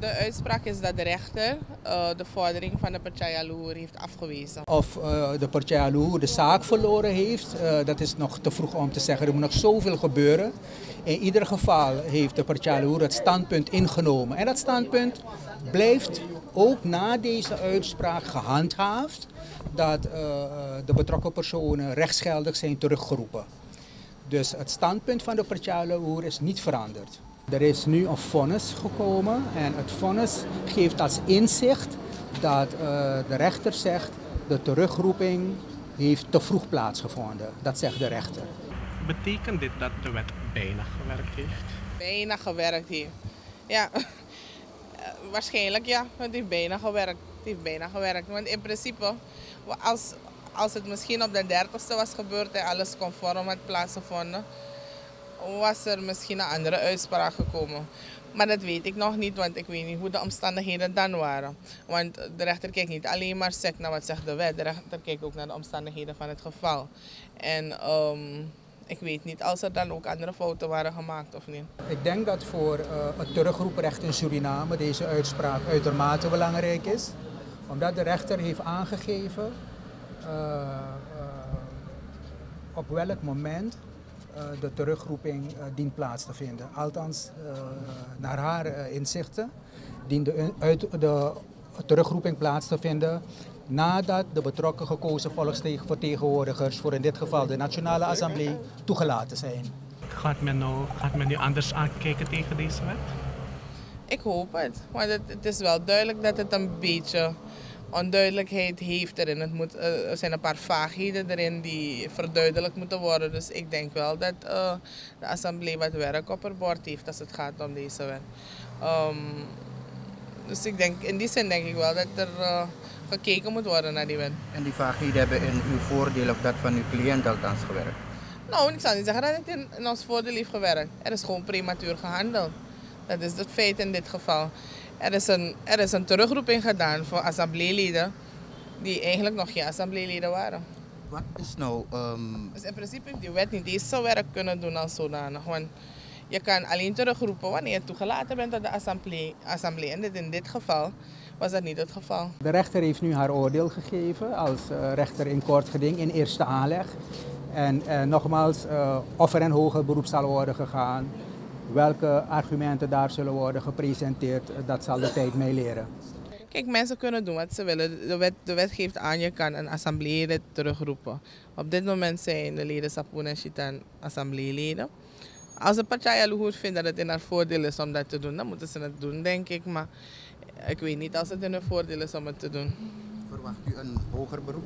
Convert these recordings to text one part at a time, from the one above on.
De uitspraak is dat de rechter uh, de vordering van de Partij Aloer heeft afgewezen. Of uh, de Partij Aloer de zaak verloren heeft, uh, dat is nog te vroeg om te zeggen. Er moet nog zoveel gebeuren. In ieder geval heeft de Partij Aloer het standpunt ingenomen. En dat standpunt blijft ook na deze uitspraak gehandhaafd dat de betrokken personen rechtsgeldig zijn teruggeroepen. Dus het standpunt van de Partij Aloer is niet veranderd. Er is nu een vonnis gekomen en het vonnis geeft als inzicht dat uh, de rechter zegt de terugroeping heeft te vroeg plaatsgevonden. Dat zegt de rechter. Betekent dit dat de wet bijna gewerkt heeft? Bijna gewerkt heeft. Ja, waarschijnlijk ja. Het heeft bijna gewerkt. Het heeft bijna gewerkt. Want in principe, als, als het misschien op de 30ste was gebeurd en alles conform had plaatsgevonden, was er misschien een andere uitspraak gekomen. Maar dat weet ik nog niet, want ik weet niet hoe de omstandigheden dan waren. Want de rechter kijkt niet alleen maar sec naar wat zegt de wet, de rechter kijkt ook naar de omstandigheden van het geval. En um, ik weet niet als er dan ook andere fouten waren gemaakt of niet. Ik denk dat voor uh, het terugroeprecht in Suriname deze uitspraak uitermate belangrijk is. Omdat de rechter heeft aangegeven uh, uh, op welk moment de terugroeping uh, dient plaats te vinden. Althans, uh, naar haar inzichten dient de, uit, de terugroeping plaats te vinden nadat de betrokken gekozen volksvertegenwoordigers, voor in dit geval de Nationale Assemblée, toegelaten zijn. Gaat men, nou, gaat men nu anders aankijken tegen deze wet? Ik hoop het, want het, het is wel duidelijk dat het een beetje onduidelijkheid heeft erin. Het moet, uh, er zijn een paar vaagheden erin die verduidelijkt moeten worden. Dus ik denk wel dat uh, de assemblee wat werk op haar bord heeft als het gaat om deze wet. Um, dus ik denk, in die zin denk ik wel dat er uh, gekeken moet worden naar die wet. En die vaagheden hebben in uw voordeel of dat van uw cliënt althans gewerkt? Nou, ik zal niet zeggen dat het in, in ons voordeel heeft gewerkt. Er is gewoon prematuur gehandeld. Dat is het feit in dit geval. Er is een, er is een terugroeping gedaan voor assembleeleden die eigenlijk nog geen assembleeleden waren. Wat is nou... Um... Dus in principe heeft die wet niet eens zo werk kunnen doen als zodanig. Want je kan alleen terugroepen wanneer je toegelaten bent tot de assemblee. assemblee. En dit, in dit geval was dat niet het geval. De rechter heeft nu haar oordeel gegeven als uh, rechter in kort geding in eerste aanleg. En uh, nogmaals, uh, of er een hoger beroep zal worden gegaan, welke argumenten daar zullen worden gepresenteerd, dat zal de tijd mee leren. Kijk, mensen kunnen doen wat ze willen. De wet, de wet geeft aan, je kan een assembleelid terugroepen. Op dit moment zijn de leden Sapuna en Chitan assembleeleden. Als de partij al vindt dat het in haar voordeel is om dat te doen, dan moeten ze het doen, denk ik. Maar ik weet niet als het in hun voordeel is om het te doen. Verwacht u een hoger beroep?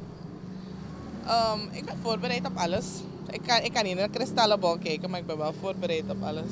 Um, ik ben voorbereid op alles. Ik kan, ik kan niet in een kristallenbol kijken, maar ik ben wel voorbereid op alles.